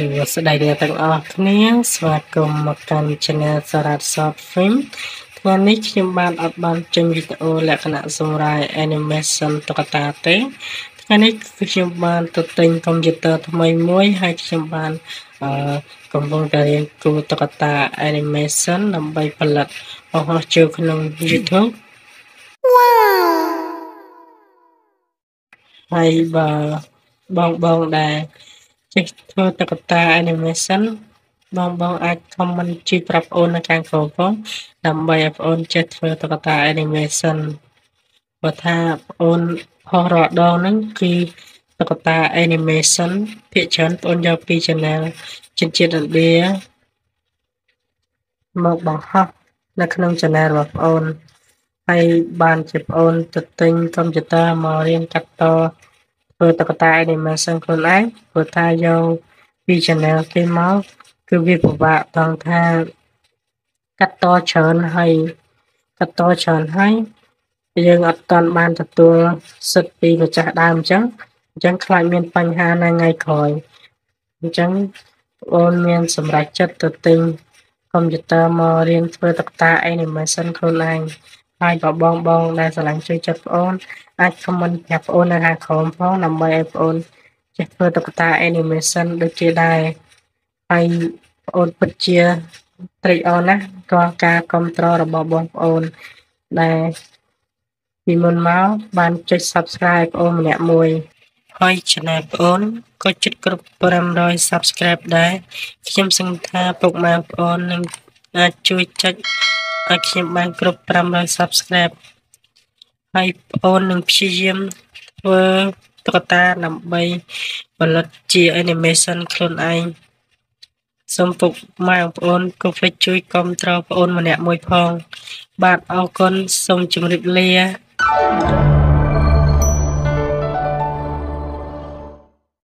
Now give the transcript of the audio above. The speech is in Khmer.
សួស្តីអ្នកទាំងអស់គ្នាស្វាគមន៍មកកាន់ Channel Sarat Short Film ថ្ងៃនេះខ្ញុំបានអត់បានចេញវីដេអូលក្ខណៈសម្រាយ animation តុក្កតាទេថ្ងៃនេះខ្ញុំបានទៅទិញកុំព្យូទ័រថ្មីមួយហើយខ្ញុំបានអឺកំពុងតែរៀនគូតុក្កតា animation ដើម្បីផលិតអស់ចូលក្នុង YouTube វ៉ាវហើយបើបងបងដែរ ចេះធ្វើតុក្កតា animation បងបងអាច comment ជួយប្រាប់អូននៅខាងក្រោមផងដើម្បីឲ្យបងអូនចេះធ្វើតុក្កតា animation បើថាបងអូនហោះរាល់ដងហ្នឹងគឺតុក្កតា animation ភាគច្រើនបងអូនយកពី channel ចិនជាតិឥណ្ឌាមកបង្ហោះនៅក្នុង channel របស់បងអូនហើយបានជាបងអូនទៅទិញកុំព្យូទ័រមករៀនកាត់ត ធ្វើតុក្កតា animation ខ្លួនឯងព្រោះថាយកពី channel គេមកគឺវាពិបាកត្រង់ថាកាត់តច្រើនហើយកាត់តច្រើនហើយយើងអត់ទាន់បានទទួលសិទ្ធិពីម្ចាស់ដើមអញ្ចឹងអញ្ចឹងខ្លាចមានបញ្ហានៅថ្ងៃក្រោយអញ្ចឹងអូនមានសម្រេចចិត្តទៅទិញកុំព្យូទ័រមករៀនធ្វើតុក្កតា animation ខ្លួនឯង ហើយក៏បងបងដែលស្រឡាញ់ជួយចិត្តប្អូនអាច comment ប្រាប់ប្អូននៅខាងក្រោមផងដើម្បីឲ្យប្អូនចេះធ្វើតុក្កតា animation ដូចជាដែរហើយប្អូនពិតជាត្រេកអរណាស់រាល់ការគ្រប់គ្រងរបស់បងប្អូនដែលពីមុនមកបានចុច Subscribe ប្អូនម្នាក់មួយហើយ Channel ប្អូនក៏ជិតគ្រប់500 Subscribe ដែរខ្ញុំសង្ឃឹមថាពុកម៉ែប្អូននឹងអាចជួយចុច ឲ្យខ្ញុំបានគ្រប់500 Subscribe ហើយប្អូននឹងព្យាយាមធ្វើតុក្កតាដើម្បីផលិតជា animation ខ្លួនឯងសូមពុកម៉ែបងប្អូនកុំភ្លេចជួយគាំទ្រប្អូនម្នាក់មួយផង បាទអរគុណសូមជម្រាបលា